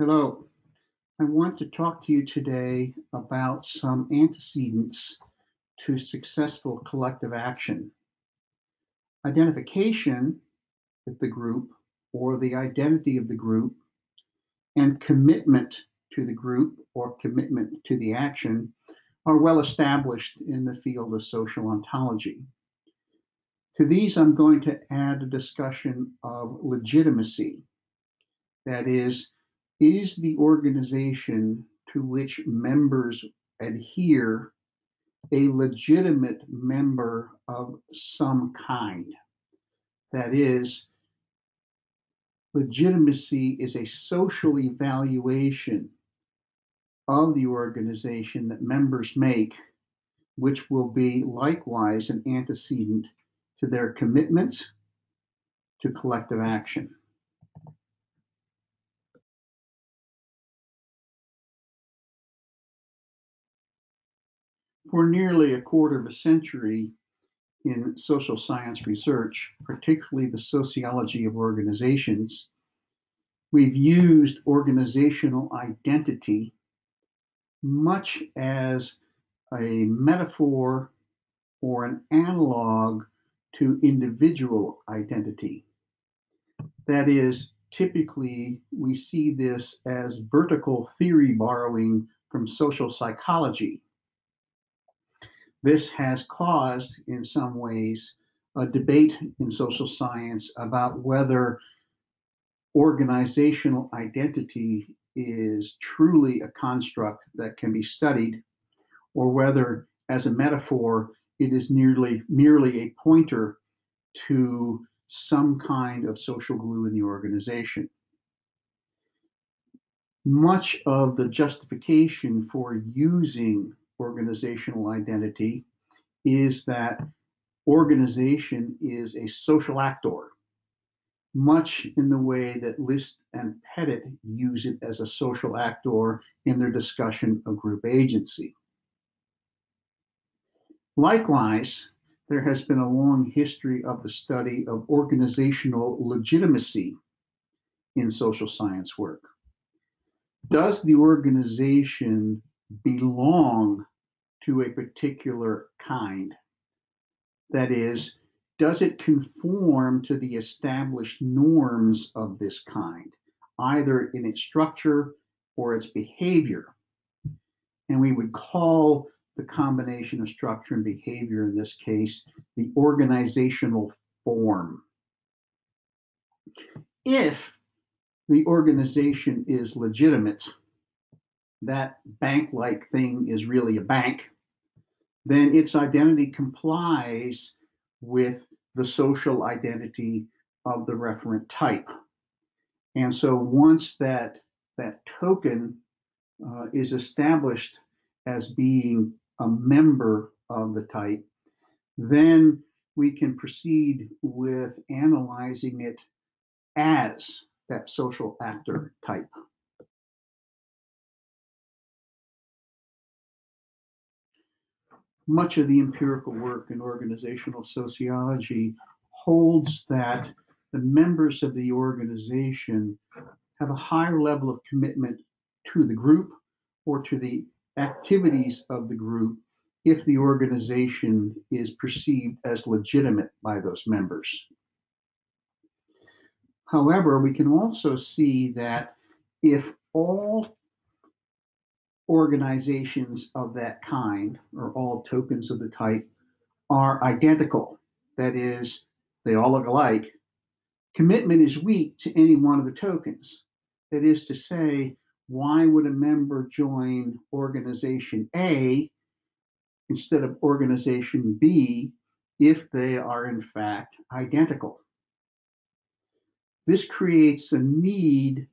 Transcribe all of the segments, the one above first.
Hello. I want to talk to you today about some antecedents to successful collective action. Identification with the group or the identity of the group and commitment to the group or commitment to the action are well established in the field of social ontology. To these, I'm going to add a discussion of legitimacy. That is, is the organization to which members adhere a legitimate member of some kind? That is, legitimacy is a social evaluation of the organization that members make, which will be likewise an antecedent to their commitment to collective action. For nearly a quarter of a century in social science research, particularly the sociology of organizations, we've used organizational identity much as a metaphor or an analog to individual identity. That is, typically we see this as vertical theory borrowing from social psychology this has caused, in some ways, a debate in social science about whether organizational identity is truly a construct that can be studied, or whether, as a metaphor, it is nearly merely a pointer to some kind of social glue in the organization. Much of the justification for using organizational identity is that organization is a social actor, much in the way that List and Pettit use it as a social actor in their discussion of group agency. Likewise, there has been a long history of the study of organizational legitimacy in social science work. Does the organization belong to a particular kind? That is, does it conform to the established norms of this kind, either in its structure or its behavior? And we would call the combination of structure and behavior in this case the organizational form. If the organization is legitimate, that bank like thing is really a bank, then its identity complies with the social identity of the referent type. And so once that, that token uh, is established as being a member of the type, then we can proceed with analyzing it as that social actor type. Much of the empirical work in organizational sociology holds that the members of the organization have a higher level of commitment to the group or to the activities of the group if the organization is perceived as legitimate by those members. However, we can also see that if all organizations of that kind, or all tokens of the type, are identical. That is, they all look alike. Commitment is weak to any one of the tokens. That is to say, why would a member join organization A instead of organization B if they are in fact identical? This creates a need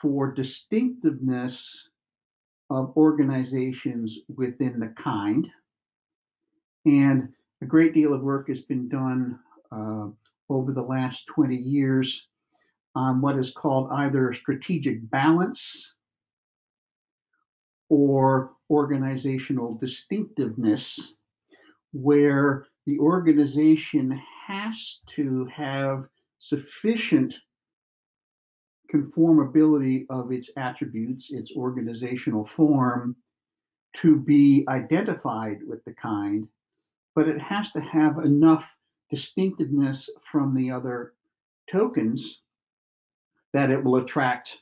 for distinctiveness of organizations within the kind. And a great deal of work has been done uh, over the last 20 years on what is called either strategic balance or organizational distinctiveness, where the organization has to have sufficient conformability of its attributes, its organizational form, to be identified with the kind, but it has to have enough distinctiveness from the other tokens that it will attract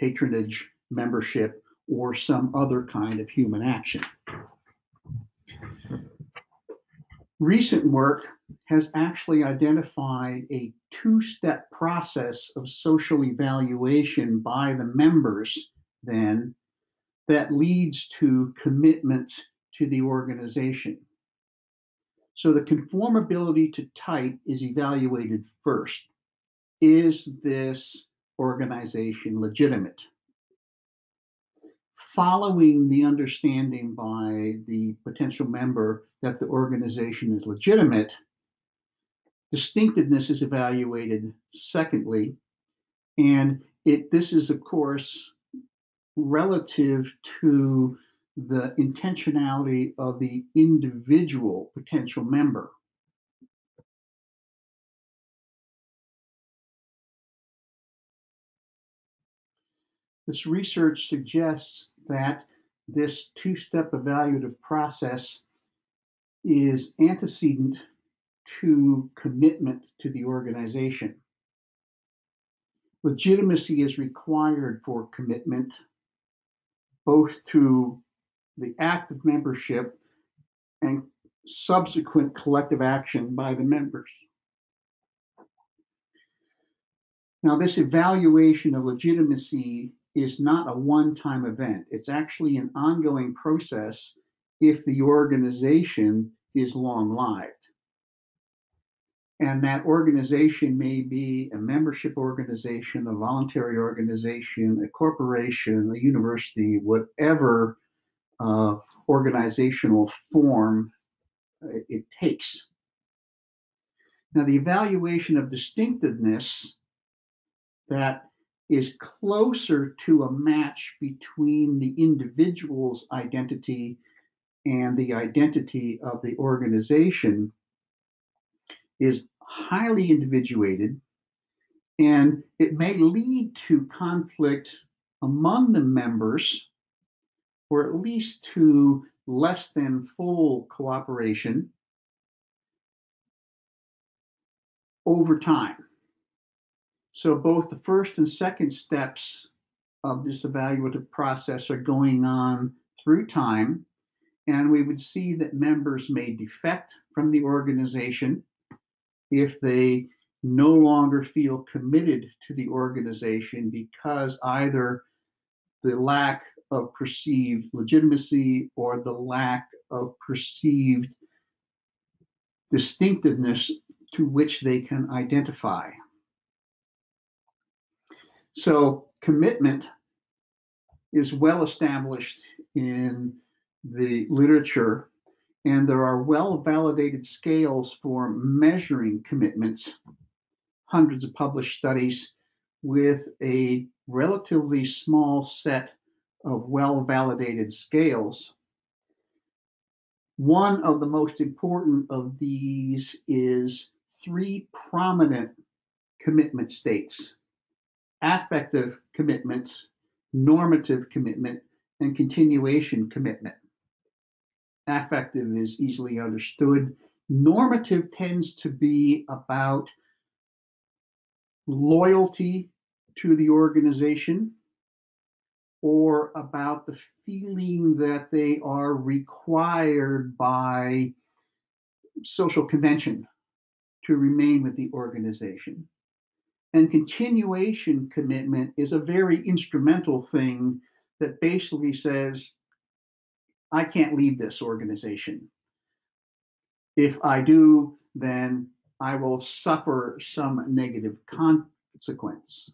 patronage, membership, or some other kind of human action. Recent work has actually identified a two step process of social evaluation by the members, then, that leads to commitments to the organization. So the conformability to type is evaluated first. Is this organization legitimate? Following the understanding by the potential member that the organization is legitimate, distinctiveness is evaluated secondly, and it this is of course relative to the intentionality of the individual potential member. This research suggests that this two step evaluative process is antecedent to commitment to the organization. Legitimacy is required for commitment, both to the act of membership and subsequent collective action by the members. Now, this evaluation of legitimacy is not a one time event, it's actually an ongoing process if the organization is long lived. And that organization may be a membership organization, a voluntary organization, a corporation, a university, whatever uh, organizational form uh, it takes. Now, the evaluation of distinctiveness that is closer to a match between the individual's identity and the identity of the organization is highly individuated and it may lead to conflict among the members or at least to less than full cooperation over time. So both the first and second steps of this evaluative process are going on through time, and we would see that members may defect from the organization if they no longer feel committed to the organization because either the lack of perceived legitimacy or the lack of perceived distinctiveness to which they can identify. So, commitment is well established in the literature, and there are well validated scales for measuring commitments, hundreds of published studies with a relatively small set of well validated scales. One of the most important of these is three prominent commitment states affective commitment, normative commitment, and continuation commitment. Affective is easily understood. Normative tends to be about loyalty to the organization or about the feeling that they are required by social convention to remain with the organization. And continuation commitment is a very instrumental thing that basically says, I can't leave this organization. If I do, then I will suffer some negative consequence.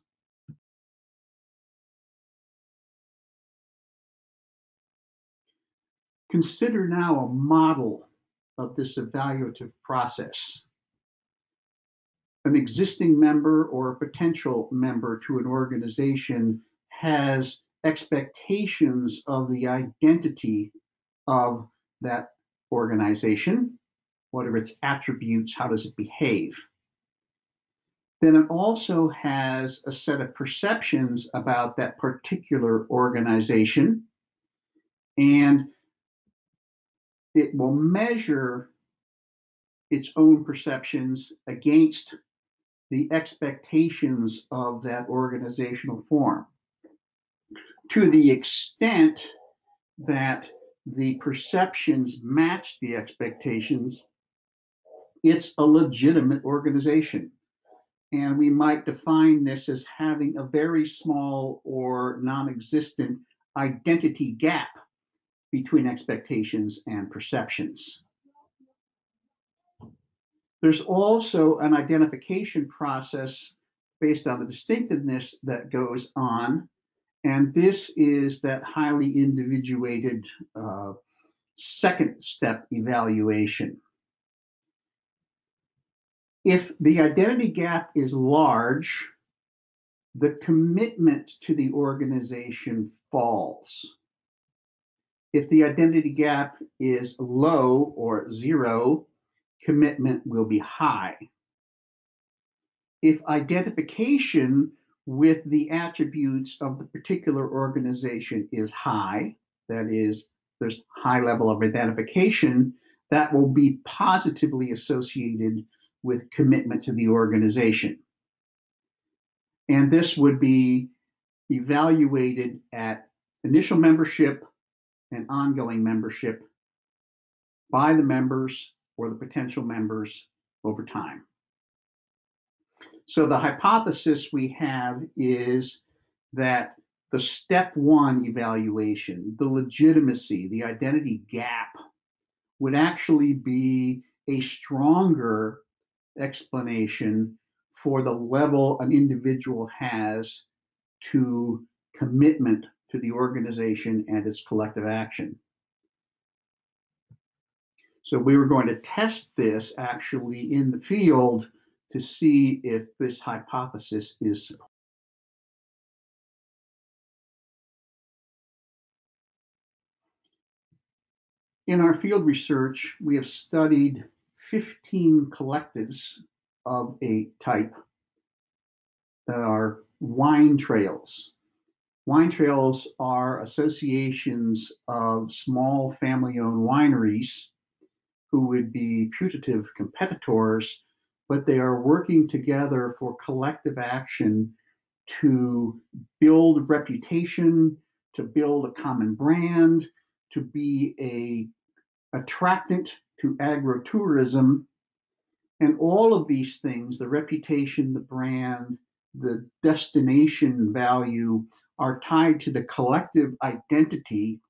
Consider now a model of this evaluative process. An existing member or a potential member to an organization has expectations of the identity of that organization. What are its attributes? How does it behave? then it also has a set of perceptions about that particular organization. And it will measure its own perceptions against the expectations of that organizational form. To the extent that the perceptions match the expectations, it's a legitimate organization. And we might define this as having a very small or non existent identity gap between expectations and perceptions. There's also an identification process based on the distinctiveness that goes on. And this is that highly individuated uh, second step evaluation. If the identity gap is large, the commitment to the organization falls. If the identity gap is low or zero, commitment will be high. If identification with the attributes of the particular organization is high, that is, there's high level of identification, that will be positively associated with commitment to the organization. And this would be evaluated at initial membership and ongoing membership by the members or the potential members over time. So the hypothesis we have is that the step one evaluation, the legitimacy, the identity gap, would actually be a stronger explanation for the level an individual has to commitment to the organization and its collective action. So we were going to test this actually in the field to see if this hypothesis is supported. In our field research, we have studied 15 collectives of a type that are wine trails. Wine trails are associations of small family owned wineries who would be putative competitors, but they are working together for collective action to build reputation, to build a common brand, to be a attractant to agritourism. And all of these things, the reputation, the brand, the destination value, are tied to the collective identity,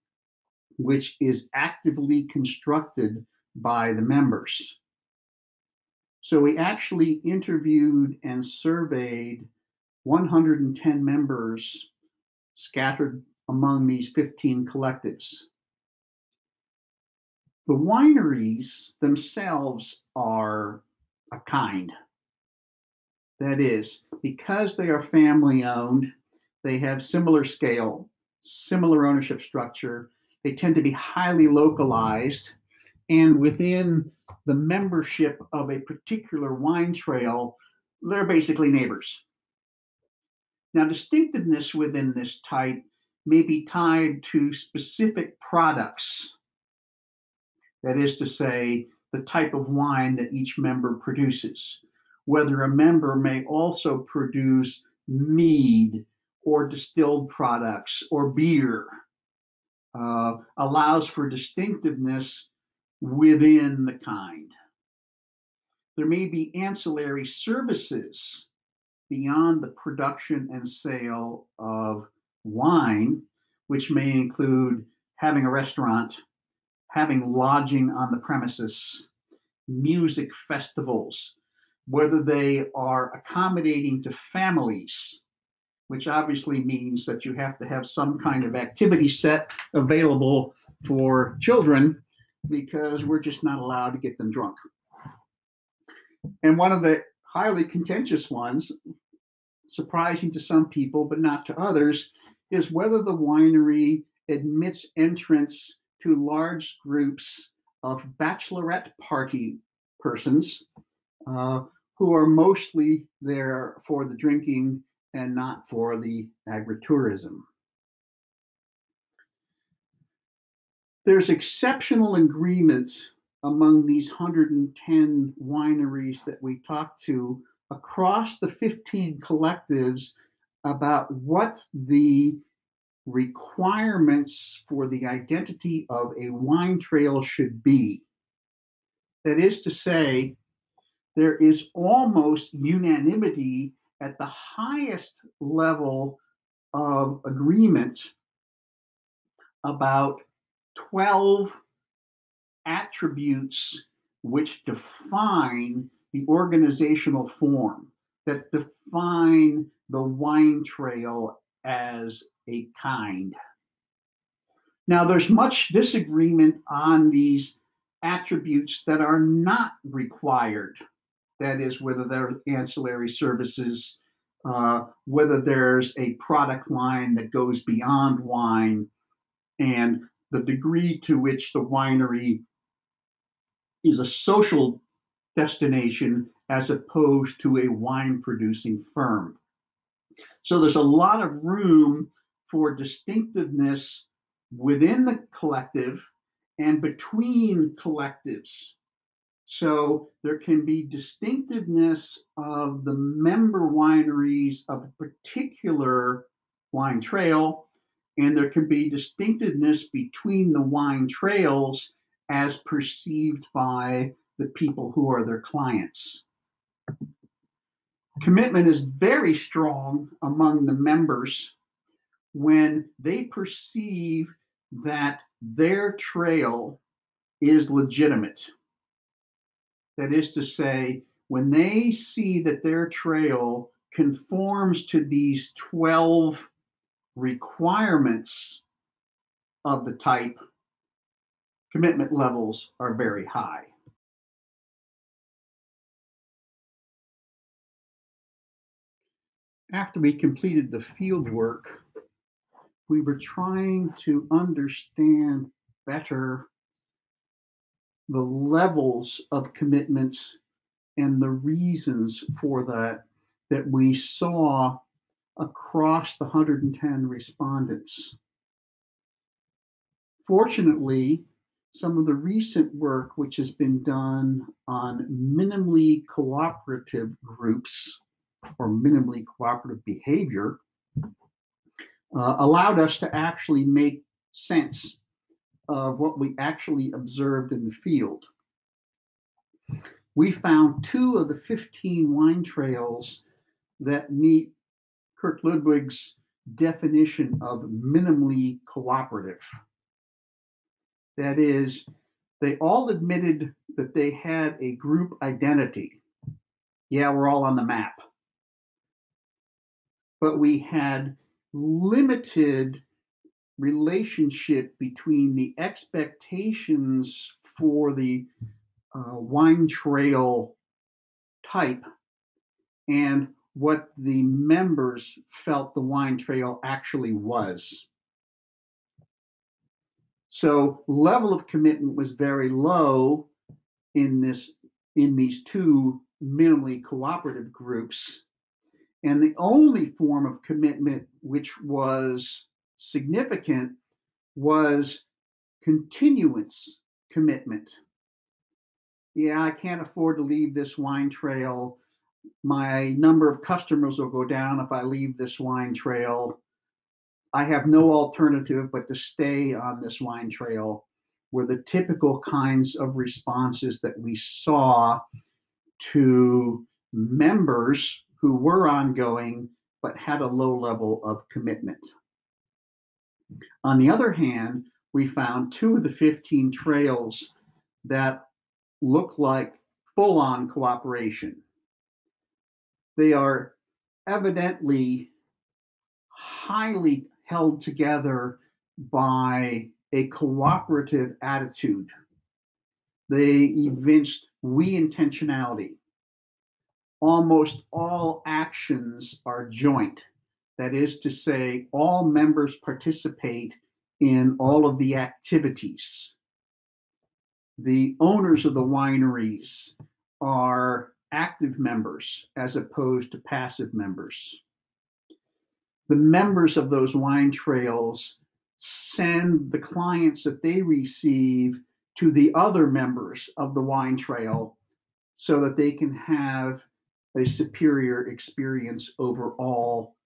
which is actively constructed by the members. So we actually interviewed and surveyed 110 members scattered among these 15 collectives. The wineries themselves are a kind. That is, because they are family owned, they have similar scale, similar ownership structure, they tend to be highly localized, and within the membership of a particular wine trail, they're basically neighbors. Now, distinctiveness within this type may be tied to specific products that is to say, the type of wine that each member produces. Whether a member may also produce mead or distilled products or beer uh, allows for distinctiveness within the kind. There may be ancillary services beyond the production and sale of wine, which may include having a restaurant having lodging on the premises, music festivals, whether they are accommodating to families, which obviously means that you have to have some kind of activity set available for children because we're just not allowed to get them drunk. And one of the highly contentious ones, surprising to some people but not to others, is whether the winery admits entrance to large groups of bachelorette party persons uh, who are mostly there for the drinking and not for the agritourism. There's exceptional agreements among these 110 wineries that we talked to across the 15 collectives about what the requirements for the identity of a wine trail should be. That is to say, there is almost unanimity at the highest level of agreement about 12 attributes which define the organizational form, that define the wine trail as a kind. Now, there's much disagreement on these attributes that are not required. That is, whether they're ancillary services, uh, whether there's a product line that goes beyond wine, and the degree to which the winery is a social destination as opposed to a wine producing firm. So there's a lot of room for distinctiveness within the collective and between collectives. So there can be distinctiveness of the member wineries of a particular wine trail, and there can be distinctiveness between the wine trails as perceived by the people who are their clients. Commitment is very strong among the members when they perceive that their trail is legitimate. That is to say, when they see that their trail conforms to these 12 requirements of the type, commitment levels are very high. After we completed the field work, we were trying to understand better the levels of commitments and the reasons for that that we saw across the 110 respondents. Fortunately, some of the recent work which has been done on minimally cooperative groups or minimally cooperative behavior uh, allowed us to actually make sense of what we actually observed in the field. We found two of the 15 wine trails that meet Kirk Ludwig's definition of minimally cooperative. That is, they all admitted that they had a group identity. Yeah, we're all on the map. But we had limited relationship between the expectations for the uh, wine trail type and what the members felt the wine trail actually was. So level of commitment was very low in this in these two minimally cooperative groups and the only form of commitment which was significant was continuance commitment. Yeah, I can't afford to leave this wine trail. My number of customers will go down if I leave this wine trail. I have no alternative but to stay on this wine trail, were the typical kinds of responses that we saw to members who were ongoing but had a low level of commitment. On the other hand, we found two of the 15 trails that look like full on cooperation. They are evidently highly held together by a cooperative attitude. They evinced we intentionality almost all actions are joint. That is to say, all members participate in all of the activities. The owners of the wineries are active members as opposed to passive members. The members of those wine trails send the clients that they receive to the other members of the wine trail so that they can have a superior experience overall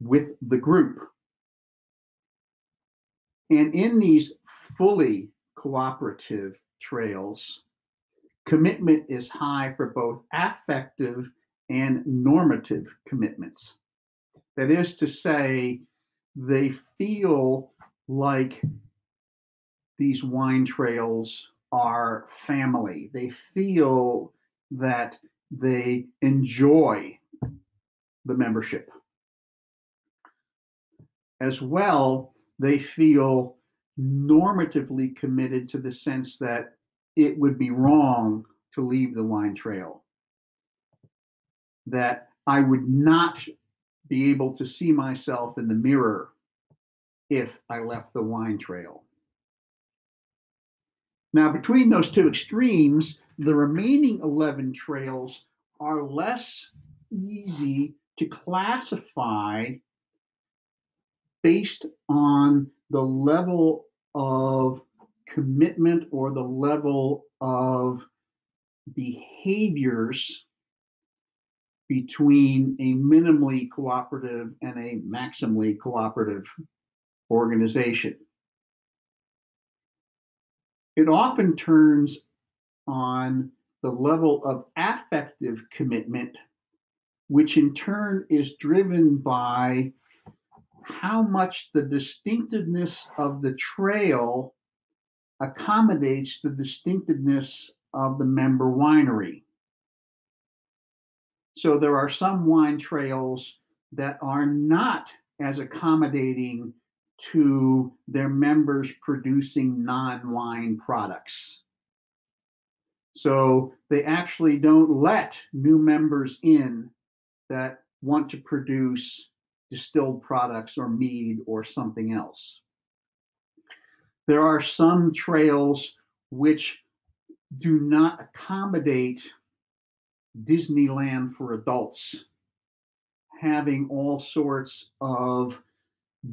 with the group. And in these fully cooperative trails, commitment is high for both affective and normative commitments. That is to say, they feel like these wine trails are family. They feel that they enjoy the membership. As well, they feel normatively committed to the sense that it would be wrong to leave the wine trail. That I would not be able to see myself in the mirror if I left the wine trail. Now, between those two extremes, the remaining 11 trails are less easy to classify based on the level of commitment or the level of behaviors between a minimally cooperative and a maximally cooperative organization. It often turns on the level of affective commitment, which in turn is driven by how much the distinctiveness of the trail accommodates the distinctiveness of the member winery. So there are some wine trails that are not as accommodating to their members producing non wine products. So they actually don't let new members in that want to produce distilled products or mead or something else. There are some trails which do not accommodate Disneyland for adults, having all sorts of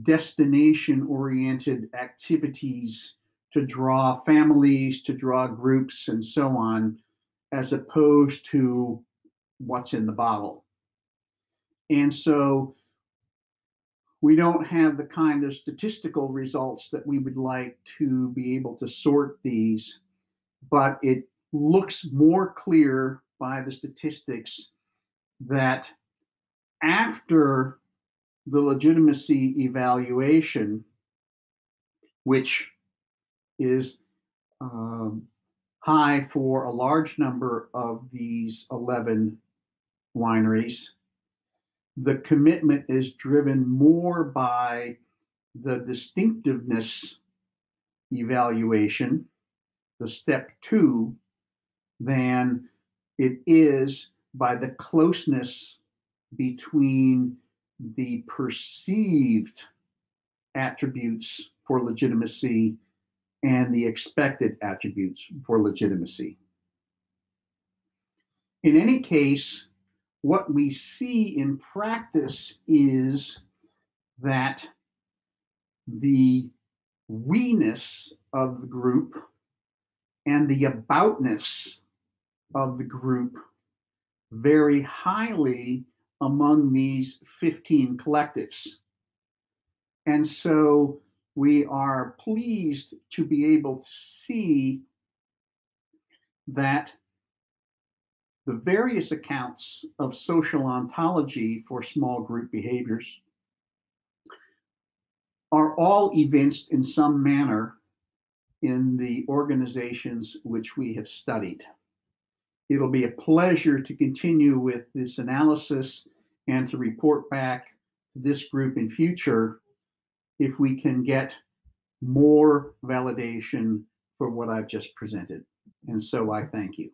destination oriented activities to draw families, to draw groups, and so on, as opposed to what's in the bottle. And so we don't have the kind of statistical results that we would like to be able to sort these, but it looks more clear by the statistics that after the legitimacy evaluation, which is um, high for a large number of these 11 wineries, the commitment is driven more by the distinctiveness evaluation, the step two, than it is by the closeness between the perceived attributes for legitimacy and the expected attributes for legitimacy. In any case, what we see in practice is that the we-ness of the group and the aboutness of the group vary highly among these 15 collectives. And so we are pleased to be able to see that the various accounts of social ontology for small group behaviors are all evinced in some manner in the organizations which we have studied. It'll be a pleasure to continue with this analysis and to report back to this group in future if we can get more validation for what I've just presented. And so I thank you.